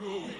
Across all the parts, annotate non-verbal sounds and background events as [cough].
go.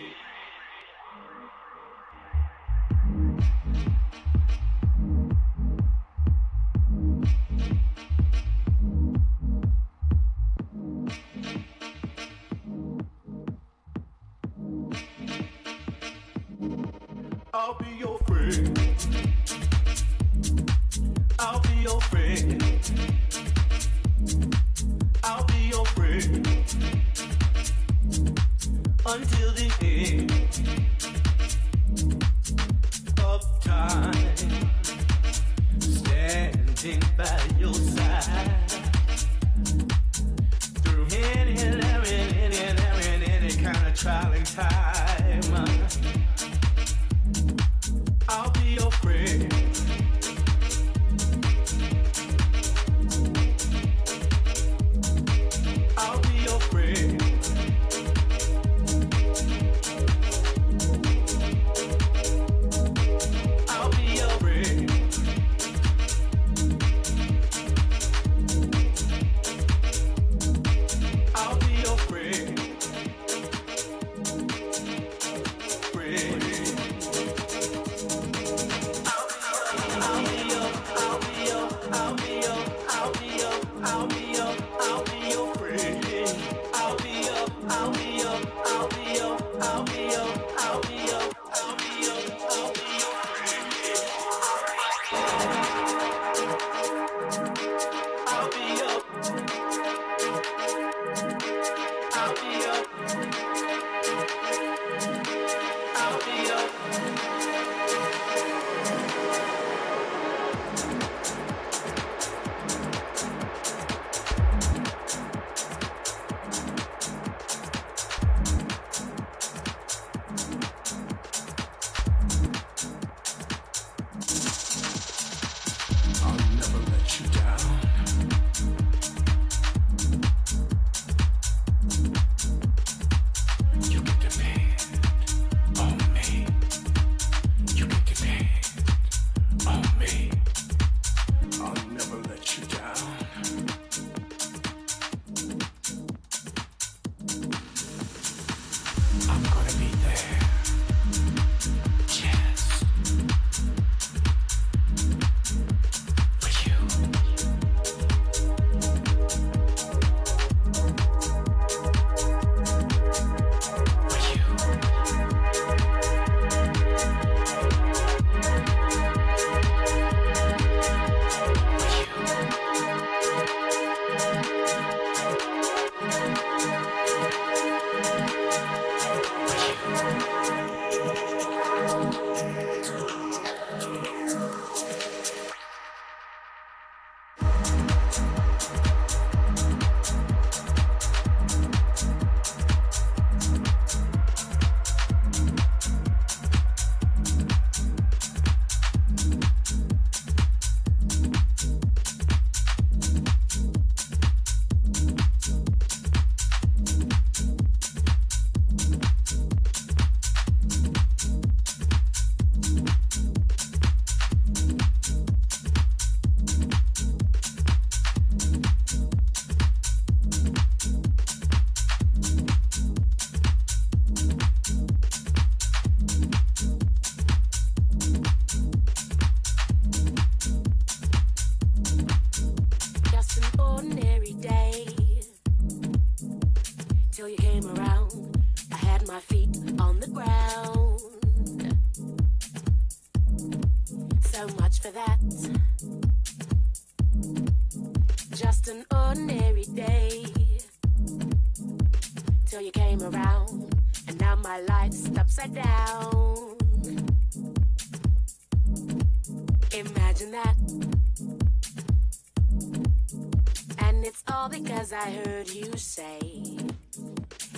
you say.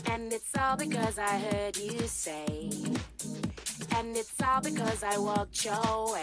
And it's all because I heard you say. And it's all because I walked your way.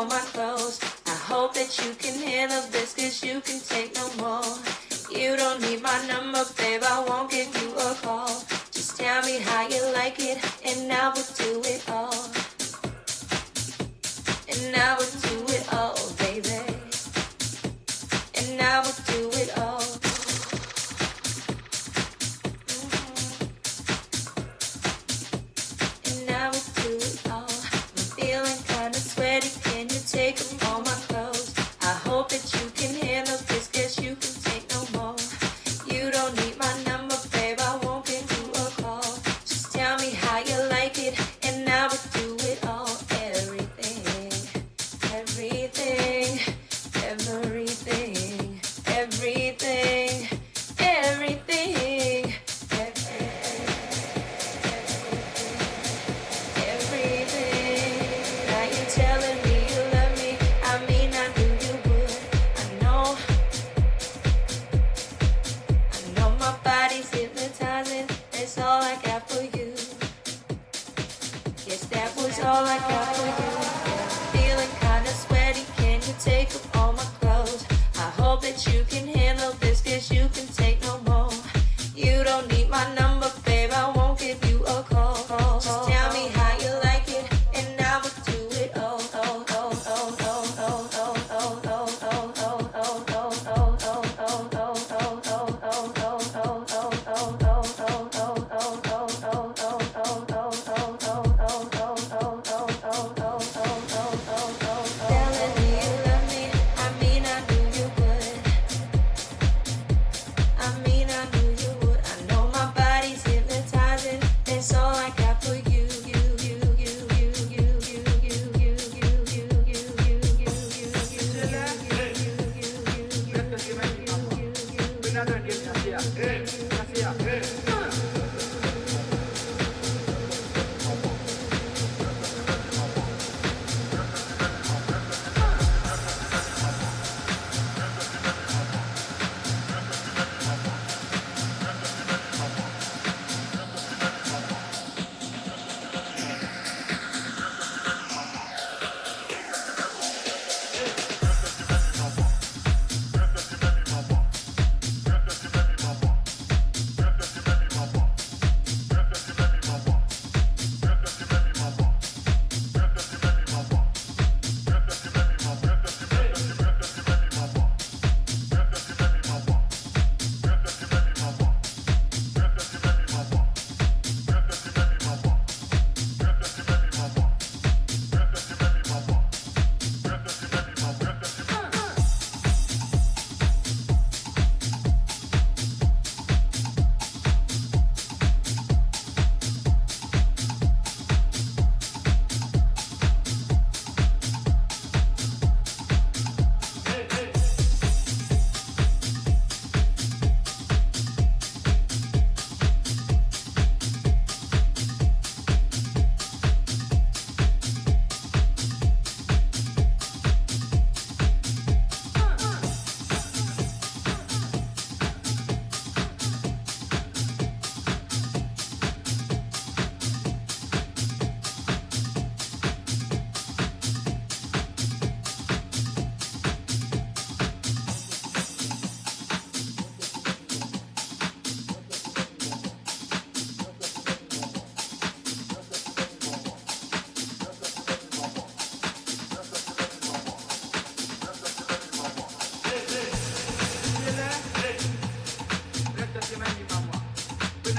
alma tão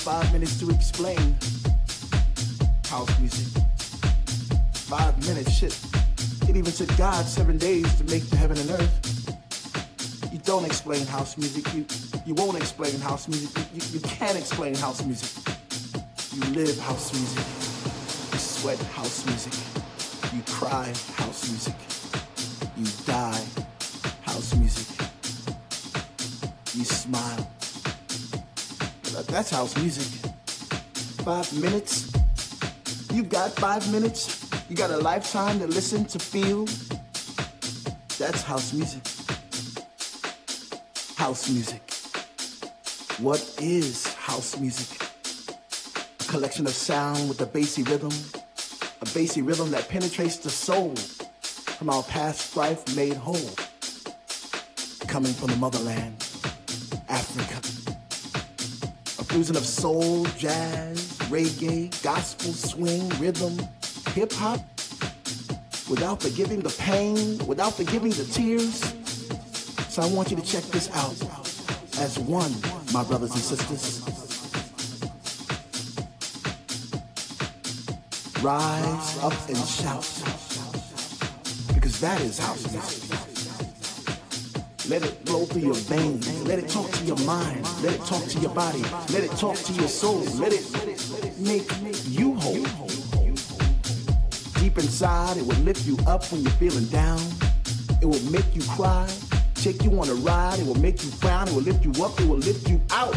Five minutes to explain house music. Five minutes, shit. It even took God seven days to make the heaven and earth. You don't explain house music. You you won't explain house music. You, you, you can't explain house music. You live house music. You sweat house music. You cry house music. Smile that's house music. Five minutes. You got five minutes. You got a lifetime to listen, to feel. That's house music. House music. What is house music? A collection of sound with a bassy rhythm. A bassy rhythm that penetrates the soul from our past life made whole. Coming from the motherland, Africa fusion of soul, jazz, reggae, gospel, swing, rhythm, hip hop, without forgiving the pain, without forgiving the tears. So I want you to check this out as one, my brothers and sisters. Rise up and shout, because that is house music. Let it flow through your veins. Let it talk to your mind. Let it talk to your body. Let it talk to your soul. Let it make you whole. Deep inside, it will lift you up when you're feeling down. It will make you cry. Take you on a ride. It will make you frown. It will lift you up. It will lift you out.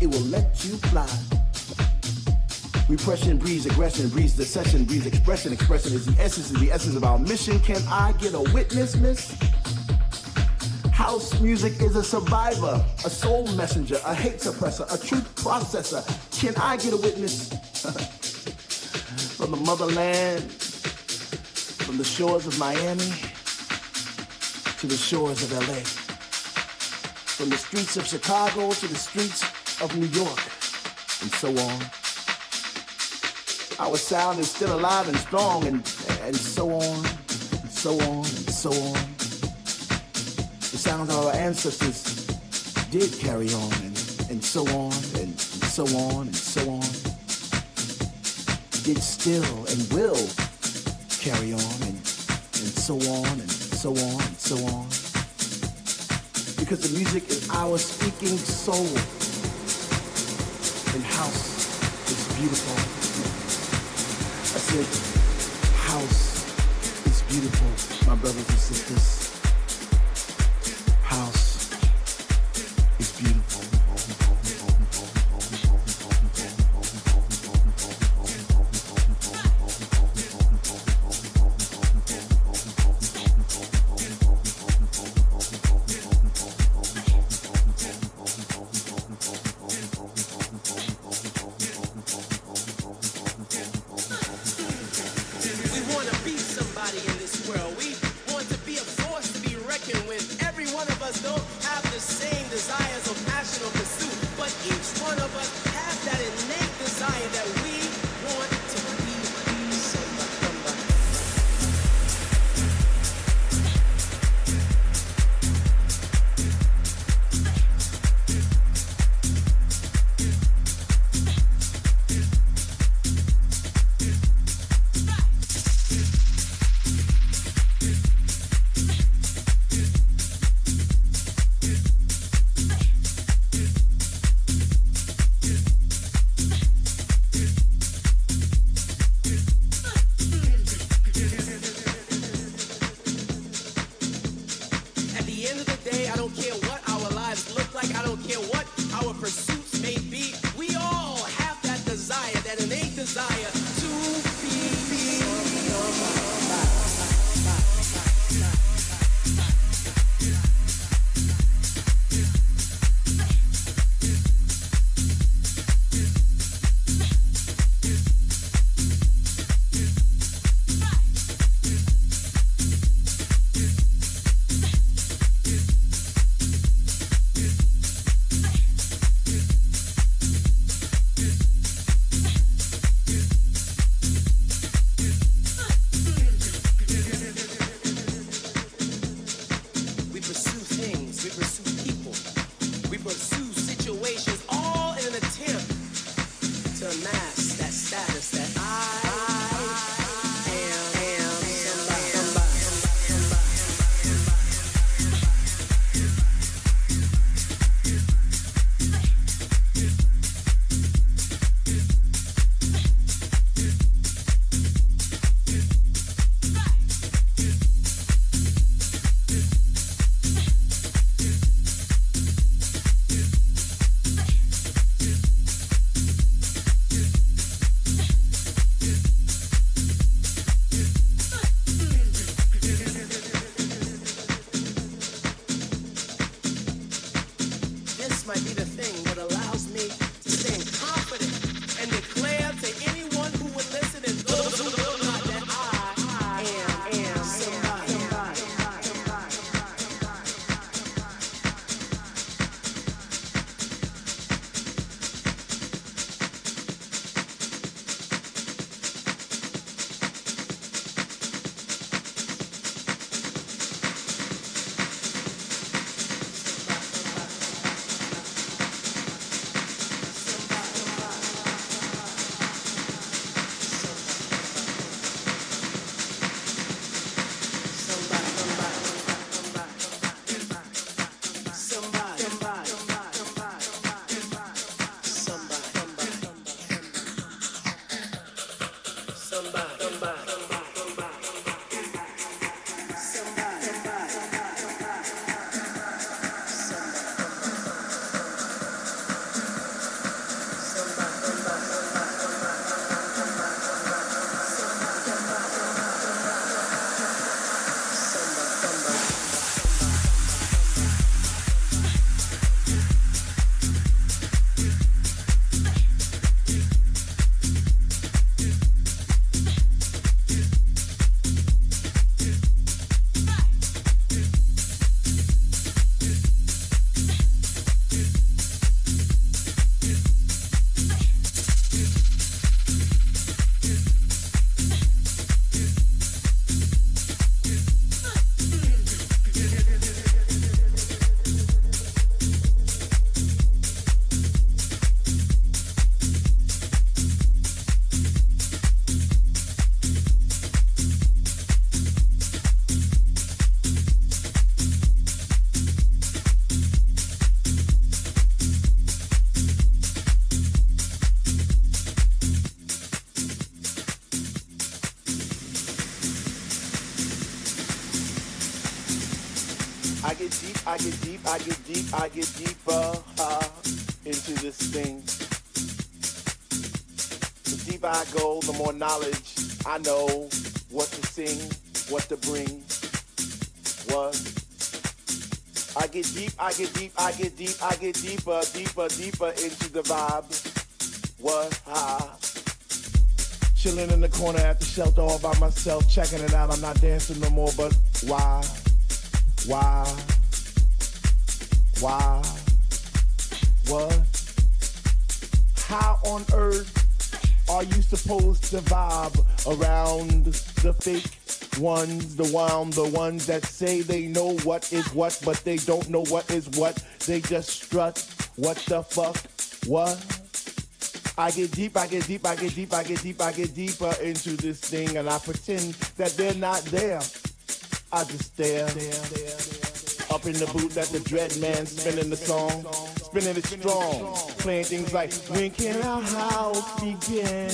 It will let you fly. Repression breeds aggression, breeds secession, breeds expression. Expression is the essence, is the essence of our mission. Can I get a witness, miss? House music is a survivor, a soul messenger, a hate suppressor, a truth processor. Can I get a witness? [laughs] from the motherland, from the shores of Miami to the shores of LA, from the streets of Chicago to the streets of New York, and so on. Our sound is still alive and strong, and, and so on, and so on, and so on sounds our ancestors did carry on and, and so on and, and so on and so on. Did still and will carry on and, and so on and so on and so on. Because the music is our speaking soul. And house is beautiful. I said, house is beautiful, my brothers and sisters. I get deep, I get deep, I get deeper uh, into this thing. The deeper I go, the more knowledge I know what to sing, what to bring, what. I get deep, I get deep, I get deep, I get deeper, deeper, deeper into the vibe. What? Ah. Chilling in the corner at the shelter all by myself, checking it out. I'm not dancing no more, but why? Why? Why? What? How on earth are you supposed to vibe around the fake ones, the one, the ones that say they know what is what, but they don't know what is what. They just strut. What the fuck? What? I get deep, I get deep, I get deep, I get deep, I get deeper into this thing, and I pretend that they're not there. I just stare. Up in the booth at the Dread Man, spinning the song, spinning it strong, playing things like When can our house begin?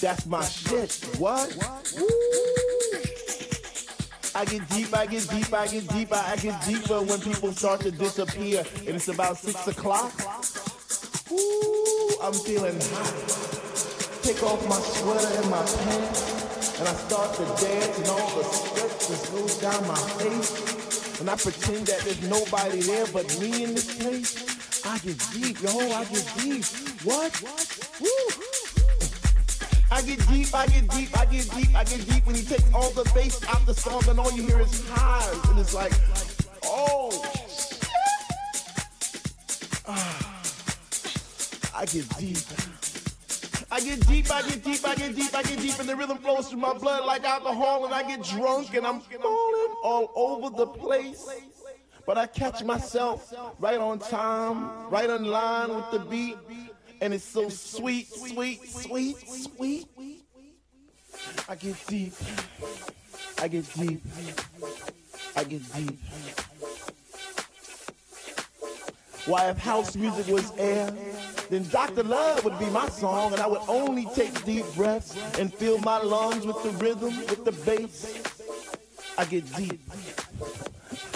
That's my shit. What? I get deep, I get deep, I get deeper, I get deeper when people start to disappear, and it's about six o'clock. Ooh, I'm feeling hot. Take off my sweater and my pants, and I start to dance, and all the sweat just goes down my face. And I pretend that there's nobody there but me in this place. I get deep, yo, I get deep. What? Woo. I get deep, I get deep, I get deep, I get deep when you take all the bass out the song and all you hear is highs. And it's like, oh, ah, I get deep. I get deep, I get deep, I get deep, I get deep, and the rhythm flows through my blood like alcohol, and I get drunk, and I'm falling all over the place. But I catch myself right on time, right on line with the beat, and it's so sweet, sweet, sweet, sweet. I get deep, I get deep, I get deep. Why, if house music was air, then Dr. Love would be my song, and I would only take deep breaths and fill my lungs with the rhythm, with the bass. I get deep.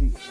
Peace.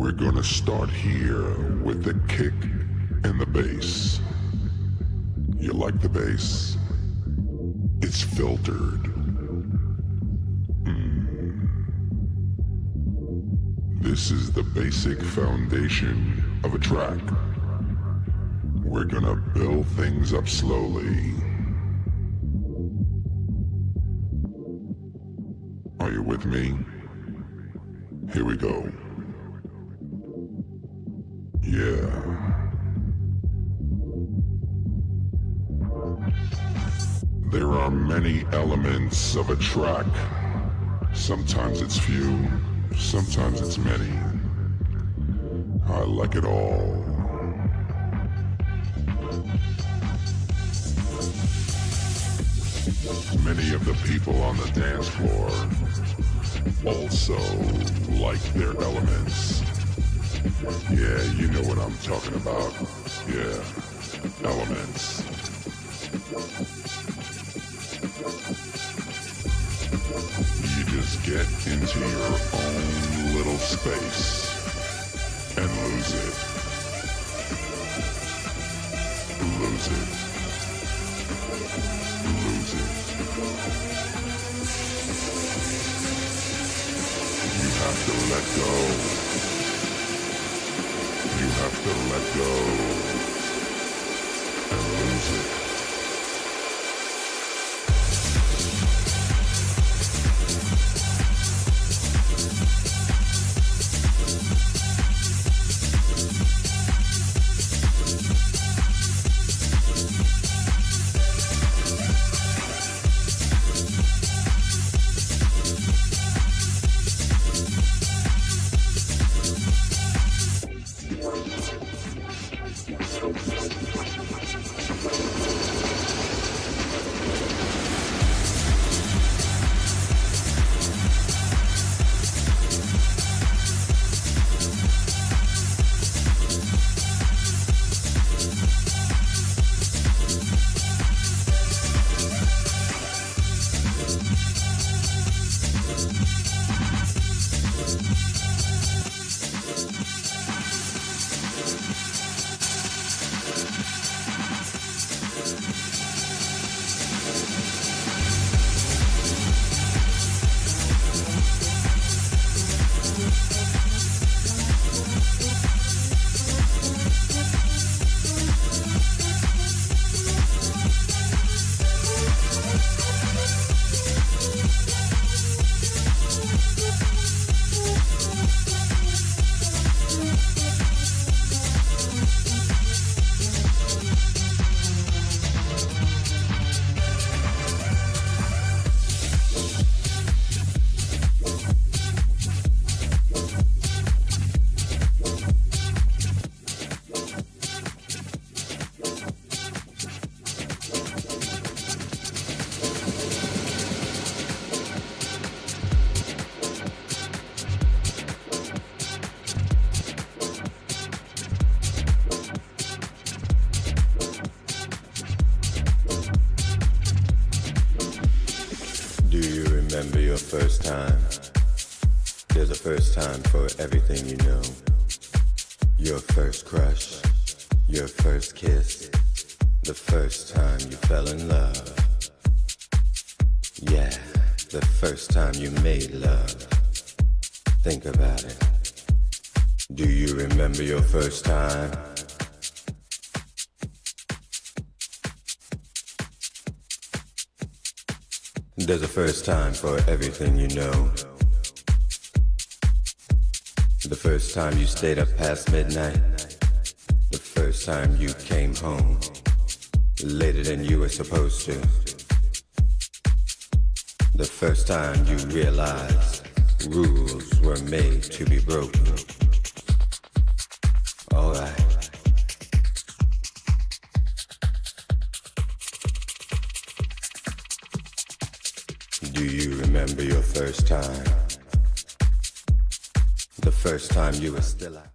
We're gonna start here with the kick and the bass. You like the bass? It's filtered. Mm. This is the basic foundation of a track. We're gonna build things up slowly. Are you with me? Here we go. Yeah. There are many elements of a track. Sometimes it's few, sometimes it's many. I like it all. Many of the people on the dance floor also like their elements. Yeah, you know what I'm talking about. Yeah, elements. You just get into your own little space and lose it. Lose it. Lose it. You have to let go. Let go your first time? There's a first time for everything you know. Your first crush, your first kiss, the first time you fell in love. Yeah, the first time you made love. Think about it. Do you remember your first time? There's a first time for everything you know. The first time you stayed up past midnight. The first time you came home later than you were supposed to. The first time you realized rules were made to be broken. First time? The first time you were still out.